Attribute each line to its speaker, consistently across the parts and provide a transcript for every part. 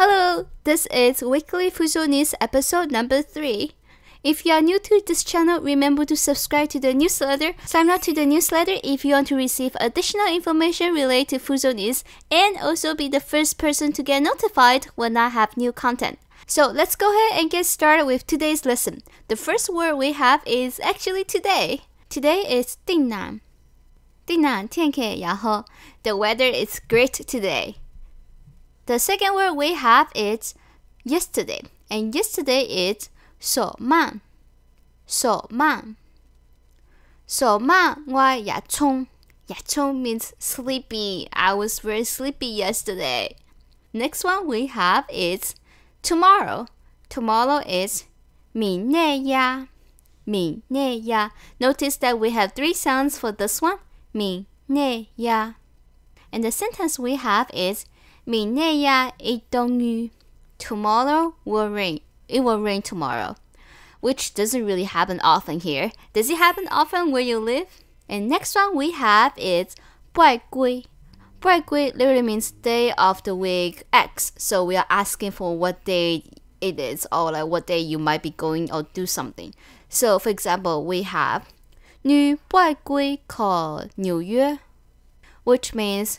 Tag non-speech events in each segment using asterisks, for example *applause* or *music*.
Speaker 1: Hello, this is Weekly Fuzhounese episode number 3. If you are new to this channel, remember to subscribe to the newsletter. Sign up to the newsletter if you want to receive additional information related to Fuzhounese and also be the first person to get notified when I have new content. So let's go ahead and get started with today's lesson. The first word we have is actually today. Today is 定南.定南天气也好. The weather is great today. The second word we have is yesterday, and yesterday is 所慢,所慢.所慢我夜冲,夜冲 means sleepy. I was very sleepy yesterday. Next one we have is tomorrow. Tomorrow is 明日呀,明日呀. Notice that we have three sounds for this one. 明日呀. And the sentence we have is 明日呀一冬雨. Tomorrow will rain. It will rain tomorrow, which doesn't really happen often here. Does it happen often where you live? And next one we have is 拜归. 拜归 literally means day of the week X. So we are asking for what day it is or like what day you might be going or do something. So for example, we have 女拜归考纽约, which means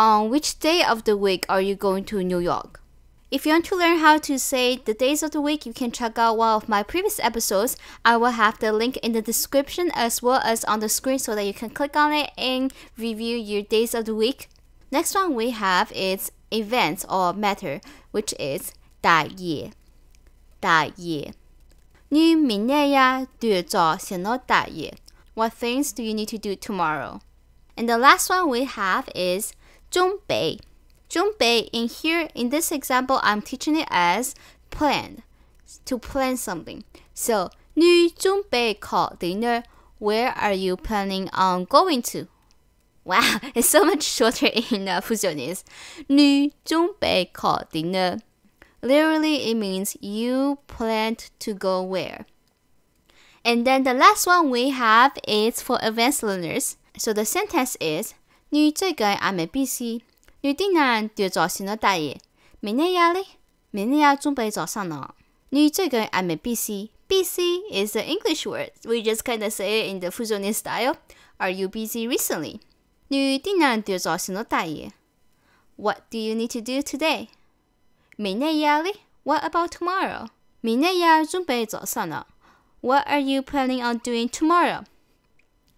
Speaker 1: on which day of the week are you going to New York? If you want to learn how to say the days of the week, you can check out one of my previous episodes. I will have the link in the description as well as on the screen so that you can click on it and review your days of the week. Next one we have is events or matter, which is 大业,大业.你明日要做什么大业? What things do you need to do tomorrow? And the last one we have is Junbei. Junbei in here, in this example, I'm teaching it as plan, to plan something. So, 你准备 call dinner. Where are you planning on going to? Wow, *laughs* it's so much shorter *laughs* in uh, Fuzhounese. 你准备 call dinner. Literally, it means you planned to go where. And then the last one we have is for advanced learners. So the sentence is 女最近也未变心，女顶男就造成了大业。明日夜呢？明日夜准备做啥呢？女最近也未变心。busy is an English word. We just kind of say it in the Fuzhounese style. Are you busy recently? 你今天做早上的大爷。What do you need to do today? 明天夜里？What about tomorrow? 明天夜准备做啥呢？What are you planning on doing tomorrow?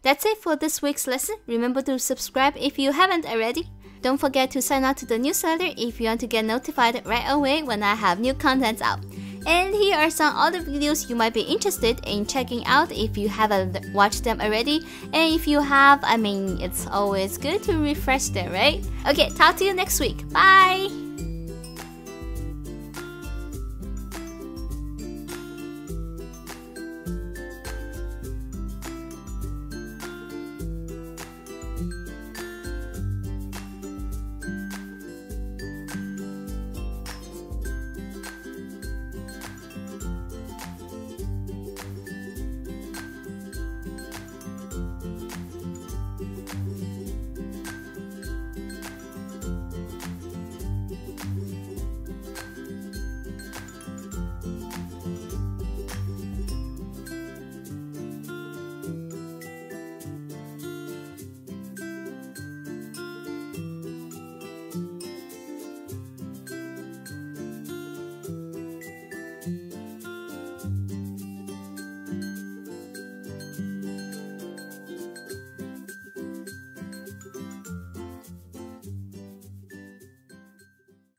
Speaker 1: That's it for this week's lesson. Remember to subscribe if you haven't already. Don't forget to sign up to the newsletter if you want to get notified right away when I have new contents out. And here are some other videos you might be interested in checking out if you haven't watched them already. And if you have, I mean, it's always good to refresh them, right? Okay, talk to you next week. Bye!